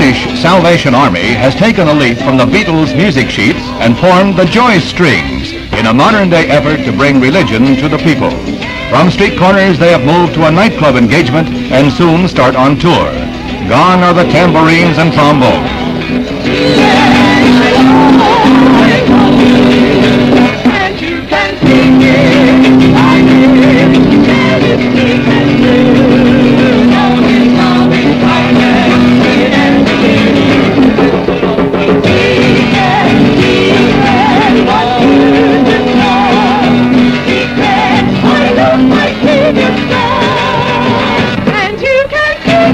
British Salvation Army has taken a leaf from the Beatles' music sheets and formed the Joy Strings in a modern-day effort to bring religion to the people. From street corners, they have moved to a nightclub engagement and soon start on tour. Gone are the tambourines and trombones.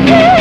Yeah.